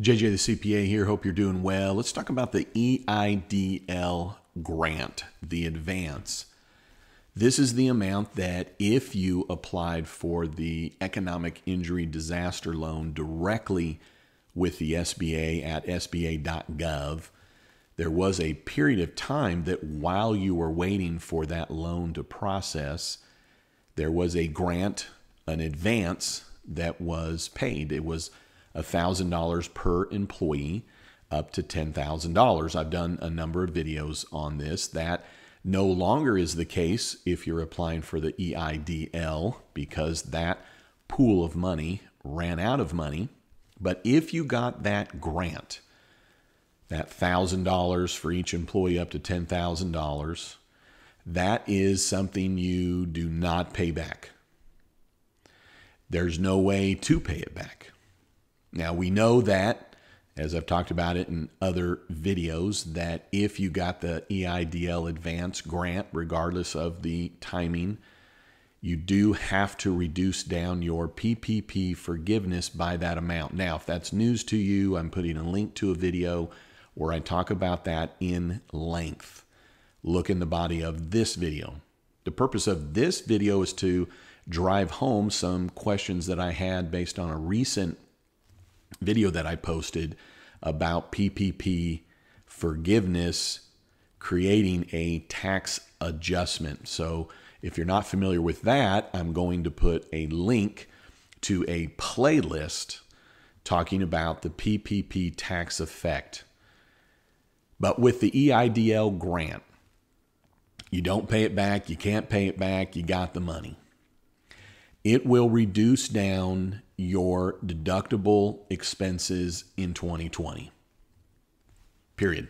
JJ the CPA here. Hope you're doing well. Let's talk about the EIDL grant, the advance. This is the amount that if you applied for the economic injury disaster loan directly with the SBA at sba.gov, there was a period of time that while you were waiting for that loan to process, there was a grant, an advance that was paid. It was $1,000 per employee up to $10,000. I've done a number of videos on this. That no longer is the case if you're applying for the EIDL because that pool of money ran out of money. But if you got that grant, that $1,000 for each employee up to $10,000, that is something you do not pay back. There's no way to pay it back. Now, we know that, as I've talked about it in other videos, that if you got the EIDL Advance grant, regardless of the timing, you do have to reduce down your PPP forgiveness by that amount. Now, if that's news to you, I'm putting a link to a video where I talk about that in length. Look in the body of this video. The purpose of this video is to drive home some questions that I had based on a recent video that I posted about PPP forgiveness creating a tax adjustment. So, if you're not familiar with that, I'm going to put a link to a playlist talking about the PPP tax effect. But with the EIDL grant, you don't pay it back, you can't pay it back, you got the money. It will reduce down your deductible expenses in 2020. Period.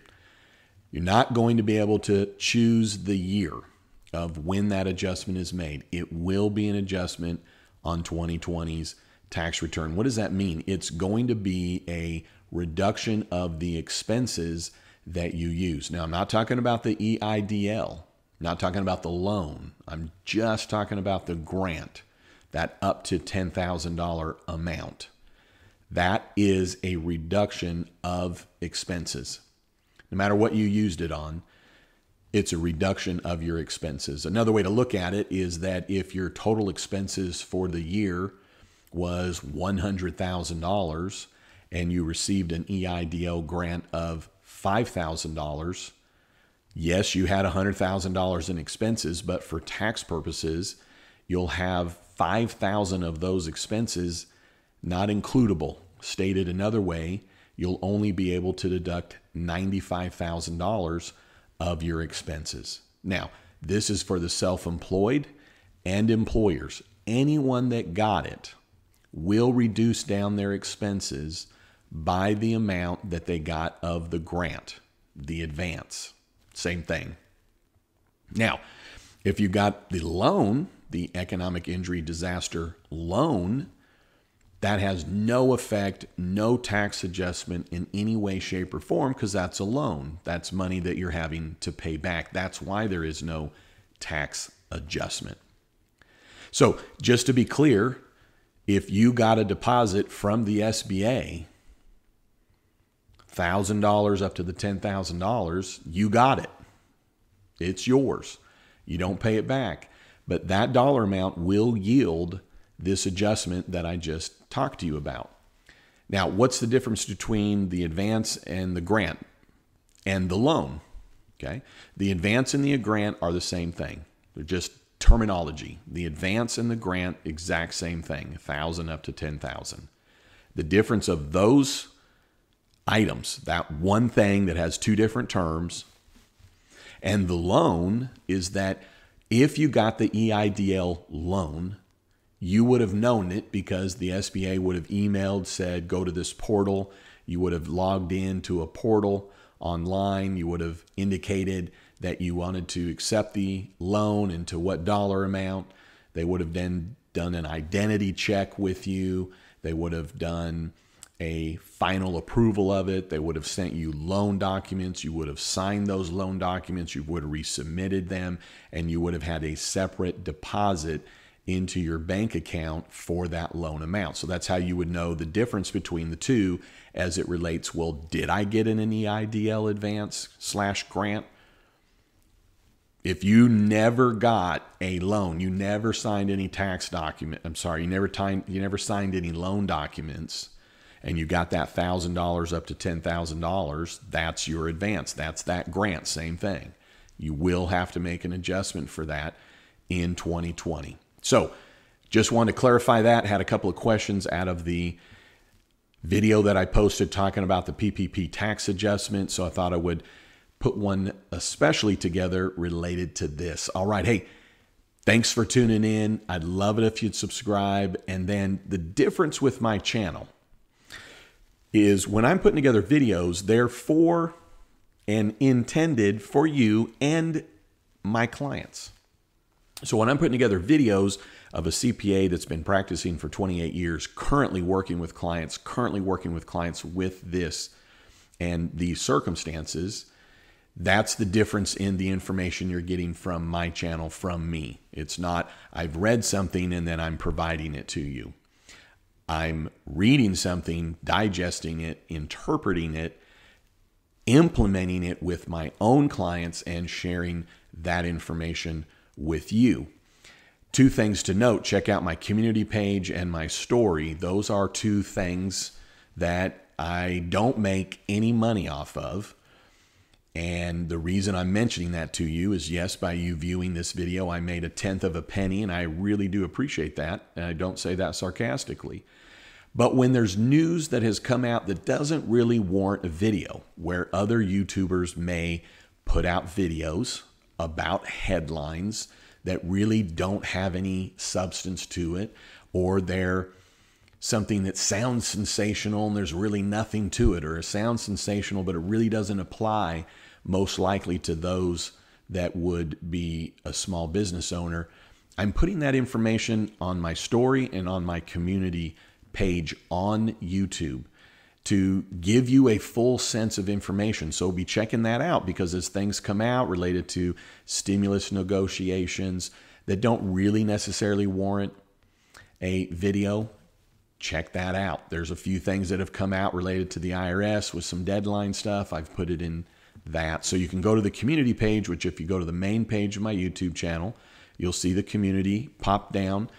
You're not going to be able to choose the year of when that adjustment is made. It will be an adjustment on 2020's tax return. What does that mean? It's going to be a reduction of the expenses that you use. Now, I'm not talking about the EIDL, not talking about the loan. I'm just talking about the grant that up to $10,000 amount. That is a reduction of expenses. No matter what you used it on, it's a reduction of your expenses. Another way to look at it is that if your total expenses for the year was $100,000 and you received an EIDL grant of $5,000, yes, you had $100,000 in expenses, but for tax purposes, you'll have 5,000 of those expenses not includable. Stated another way, you'll only be able to deduct $95,000 of your expenses. Now, this is for the self employed and employers. Anyone that got it will reduce down their expenses by the amount that they got of the grant, the advance. Same thing. Now, if you got the loan, the economic injury disaster loan, that has no effect, no tax adjustment in any way, shape, or form because that's a loan. That's money that you're having to pay back. That's why there is no tax adjustment. So, just to be clear, if you got a deposit from the SBA, $1,000 up to the $10,000, you got it. It's yours. You don't pay it back. But that dollar amount will yield this adjustment that I just talked to you about. Now, what's the difference between the advance and the grant and the loan? Okay. The advance and the grant are the same thing. They're just terminology. The advance and the grant, exact same thing, 1000 up to 10,000. The difference of those items, that one thing that has two different terms, and the loan is that if you got the EIDL loan, you would have known it because the SBA would have emailed, said, go to this portal. You would have logged in to a portal online. You would have indicated that you wanted to accept the loan and to what dollar amount. They would have then done an identity check with you. They would have done a final approval of it. They would have sent you loan documents. You would have signed those loan documents. You would have resubmitted them, and you would have had a separate deposit into your bank account for that loan amount. So that's how you would know the difference between the two as it relates. Well, did I get an EIDL advance slash grant? If you never got a loan, you never signed any tax document. I'm sorry, you never time, you never signed any loan documents, and you got that thousand dollars up to ten thousand dollars. That's your advance. That's that grant. Same thing. You will have to make an adjustment for that in 2020. So, just wanted to clarify that. Had a couple of questions out of the video that I posted talking about the PPP tax adjustment. So I thought I would put one especially together related to this. All right. Hey, thanks for tuning in. I'd love it if you'd subscribe. And then the difference with my channel is when I'm putting together videos, they're for and intended for you and my clients. So when I'm putting together videos of a CPA that's been practicing for 28 years, currently working with clients, currently working with clients with this and these circumstances, that's the difference in the information you're getting from my channel from me. It's not I've read something and then I'm providing it to you. I'm reading something, digesting it, interpreting it, implementing it with my own clients and sharing that information with you. Two things to note check out my community page and my story. Those are two things that I don't make any money off of. And the reason I'm mentioning that to you is yes, by you viewing this video, I made a tenth of a penny, and I really do appreciate that. And I don't say that sarcastically. But when there's news that has come out that doesn't really warrant a video, where other YouTubers may put out videos about headlines that really don't have any substance to it, or they're something that sounds sensational and there's really nothing to it, or it sounds sensational, but it really doesn't apply most likely to those that would be a small business owner. I'm putting that information on my story and on my community page on YouTube to give you a full sense of information. So be checking that out because as things come out related to stimulus negotiations that don't really necessarily warrant a video, check that out. There's a few things that have come out related to the IRS with some deadline stuff. I've put it in that. So you can go to the community page, which if you go to the main page of my YouTube channel, you'll see the community pop down.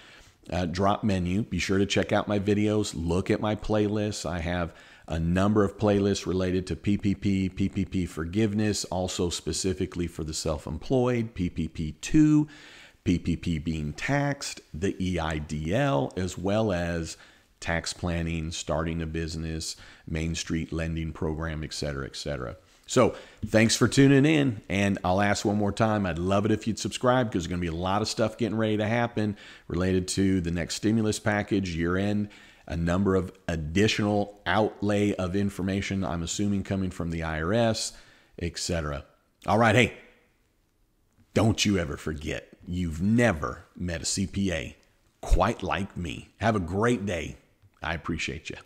Uh, drop menu. Be sure to check out my videos. Look at my playlists. I have a number of playlists related to PPP, PPP forgiveness, also specifically for the self employed, PPP2, PPP being taxed, the EIDL, as well as tax planning, starting a business, Main Street lending program, et cetera, et cetera. So thanks for tuning in. And I'll ask one more time. I'd love it if you'd subscribe because there's going to be a lot of stuff getting ready to happen related to the next stimulus package, year end a number of additional outlay of information, I'm assuming coming from the IRS, etc. All right, hey, don't you ever forget you've never met a CPA quite like me. Have a great day. I appreciate you.